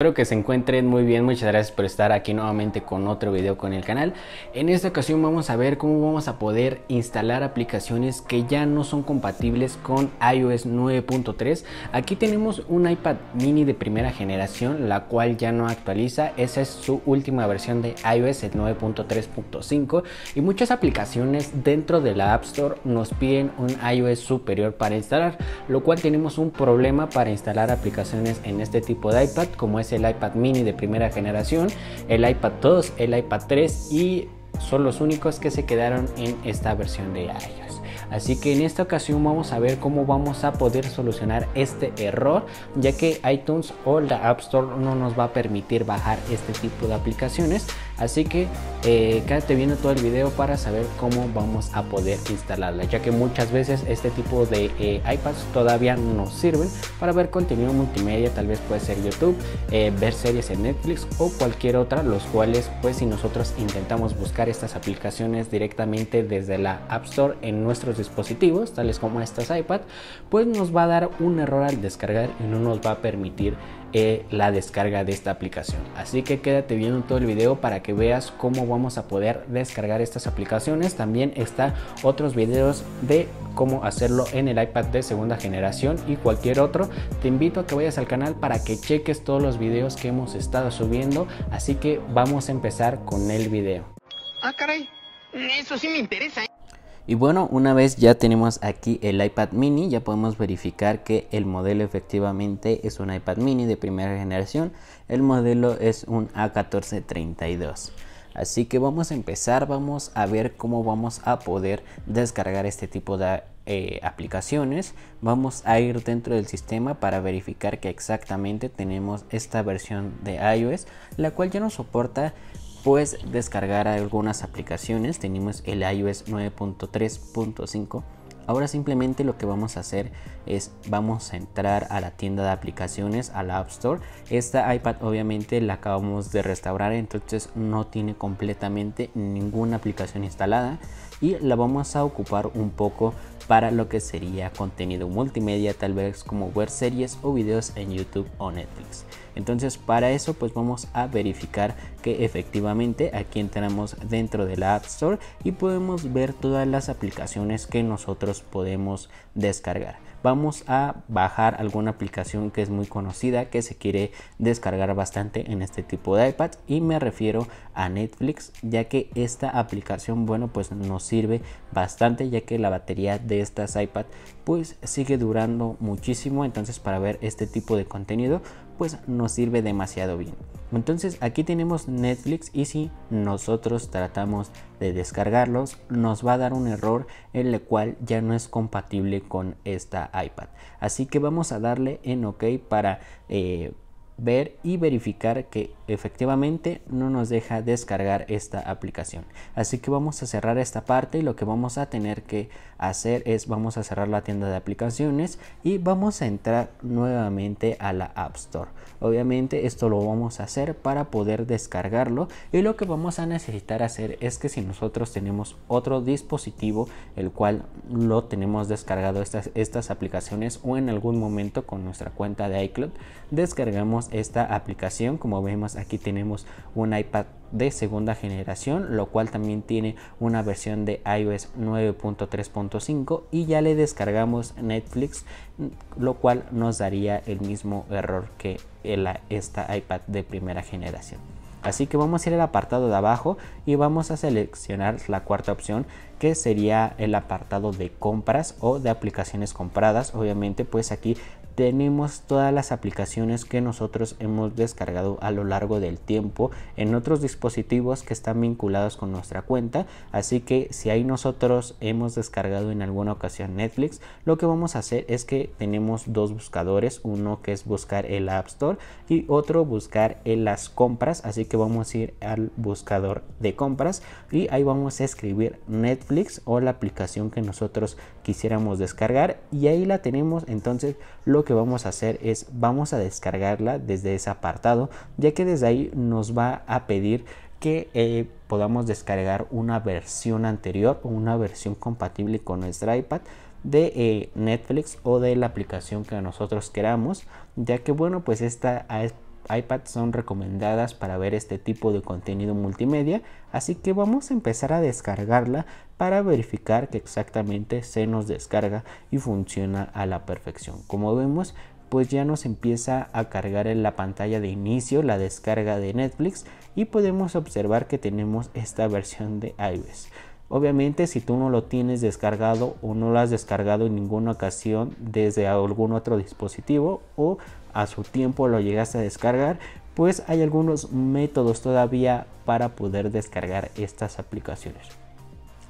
Espero que se encuentren muy bien, muchas gracias por estar aquí nuevamente con otro video con el canal. En esta ocasión vamos a ver cómo vamos a poder instalar aplicaciones que ya no son compatibles con iOS 9.3. Aquí tenemos un iPad mini de primera generación, la cual ya no actualiza. Esa es su última versión de iOS, el 9.3.5. Y muchas aplicaciones dentro de la App Store nos piden un iOS superior para instalar, lo cual tenemos un problema para instalar aplicaciones en este tipo de iPad, como es el iPad mini de primera generación, el iPad 2, el iPad 3 y son los únicos que se quedaron en esta versión de iOS. Así que en esta ocasión vamos a ver cómo vamos a poder solucionar este error, ya que iTunes o la App Store no nos va a permitir bajar este tipo de aplicaciones. Así que eh, quédate viendo todo el video para saber cómo vamos a poder instalarla, ya que muchas veces este tipo de eh, iPads todavía no sirven para ver contenido multimedia, tal vez puede ser YouTube, eh, ver series en Netflix o cualquier otra, los cuales pues si nosotros intentamos buscar estas aplicaciones directamente desde la App Store en nuestros dispositivos, tales como estas iPad, pues nos va a dar un error al descargar y no nos va a permitir eh, la descarga de esta aplicación. Así que quédate viendo todo el video para que veas cómo vamos a poder descargar estas aplicaciones. También está otros videos de cómo hacerlo en el iPad de segunda generación y cualquier otro. Te invito a que vayas al canal para que cheques todos los videos que hemos estado subiendo. Así que vamos a empezar con el video. Ah, caray. Eso sí me interesa. ¿eh? Y bueno, una vez ya tenemos aquí el iPad mini, ya podemos verificar que el modelo efectivamente es un iPad mini de primera generación. El modelo es un A1432. Así que vamos a empezar, vamos a ver cómo vamos a poder descargar este tipo de eh, aplicaciones. Vamos a ir dentro del sistema para verificar que exactamente tenemos esta versión de iOS, la cual ya nos soporta pues descargar algunas aplicaciones. Tenemos el iOS 9.3.5. Ahora simplemente lo que vamos a hacer es vamos a entrar a la tienda de aplicaciones, a la App Store. Esta iPad obviamente la acabamos de restaurar, entonces no tiene completamente ninguna aplicación instalada y la vamos a ocupar un poco para lo que sería contenido multimedia, tal vez como ver series o videos en YouTube o Netflix. Entonces para eso pues vamos a verificar que efectivamente aquí entramos dentro de la App Store y podemos ver todas las aplicaciones que nosotros podemos descargar vamos a bajar alguna aplicación que es muy conocida que se quiere descargar bastante en este tipo de iPad y me refiero a Netflix ya que esta aplicación bueno pues nos sirve bastante ya que la batería de estas iPad pues sigue durando muchísimo entonces para ver este tipo de contenido pues nos sirve demasiado bien. Entonces aquí tenemos Netflix y si nosotros tratamos de descargarlos nos va a dar un error en el cual ya no es compatible con esta iPad. Así que vamos a darle en OK para eh, ver y verificar que efectivamente no nos deja descargar esta aplicación. Así que vamos a cerrar esta parte y lo que vamos a tener que hacer es vamos a cerrar la tienda de aplicaciones y vamos a entrar nuevamente a la App Store. Obviamente esto lo vamos a hacer para poder descargarlo y lo que vamos a necesitar hacer es que si nosotros tenemos otro dispositivo el cual lo tenemos descargado estas, estas aplicaciones o en algún momento con nuestra cuenta de iCloud descargamos esta aplicación como vemos aquí tenemos un iPad de segunda generación lo cual también tiene una versión de iOS 9.3.5 y ya le descargamos Netflix lo cual nos daría el mismo error que esta iPad de primera generación Así que vamos a ir al apartado de abajo y vamos a seleccionar la cuarta opción que sería el apartado de compras o de aplicaciones compradas. Obviamente pues aquí tenemos todas las aplicaciones que nosotros hemos descargado a lo largo del tiempo en otros dispositivos que están vinculados con nuestra cuenta. Así que si ahí nosotros hemos descargado en alguna ocasión Netflix lo que vamos a hacer es que tenemos dos buscadores. Uno que es buscar el App Store y otro buscar en las compras. Así que vamos a ir al buscador de compras y ahí vamos a escribir Netflix o la aplicación que nosotros quisiéramos descargar. Y ahí la tenemos. Entonces lo que vamos a hacer es vamos a descargarla desde ese apartado ya que desde ahí nos va a pedir que eh, podamos descargar una versión anterior o una versión compatible con nuestra iPad de eh, Netflix o de la aplicación que nosotros queramos ya que bueno pues esta iPad son recomendadas para ver este tipo de contenido multimedia, así que vamos a empezar a descargarla para verificar que exactamente se nos descarga y funciona a la perfección. Como vemos, pues ya nos empieza a cargar en la pantalla de inicio la descarga de Netflix y podemos observar que tenemos esta versión de iOS. Obviamente si tú no lo tienes descargado o no lo has descargado en ninguna ocasión desde algún otro dispositivo o a su tiempo lo llegaste a descargar, pues hay algunos métodos todavía para poder descargar estas aplicaciones.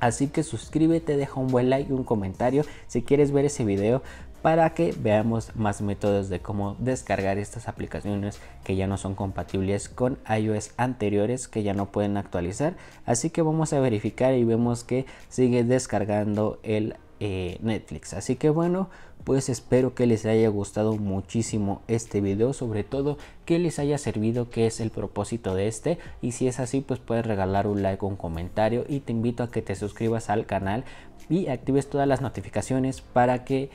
Así que suscríbete, deja un buen like y un comentario si quieres ver ese video para que veamos más métodos de cómo descargar estas aplicaciones que ya no son compatibles con iOS anteriores que ya no pueden actualizar así que vamos a verificar y vemos que sigue descargando el eh, Netflix así que bueno pues espero que les haya gustado muchísimo este video sobre todo que les haya servido que es el propósito de este y si es así pues puedes regalar un like un comentario y te invito a que te suscribas al canal y actives todas las notificaciones para que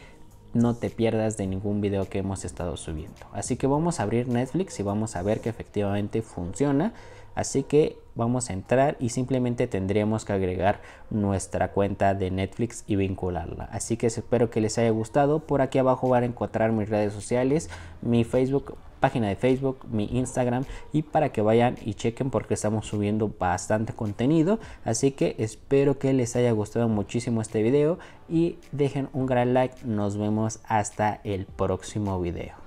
no te pierdas de ningún video que hemos estado subiendo. Así que vamos a abrir Netflix y vamos a ver que efectivamente funciona. Así que vamos a entrar y simplemente tendremos que agregar nuestra cuenta de Netflix y vincularla. Así que espero que les haya gustado. Por aquí abajo van a encontrar mis redes sociales, mi Facebook, página de Facebook, mi Instagram y para que vayan y chequen porque estamos subiendo bastante contenido. Así que espero que les haya gustado muchísimo este video y dejen un gran like. Nos vemos hasta el próximo video.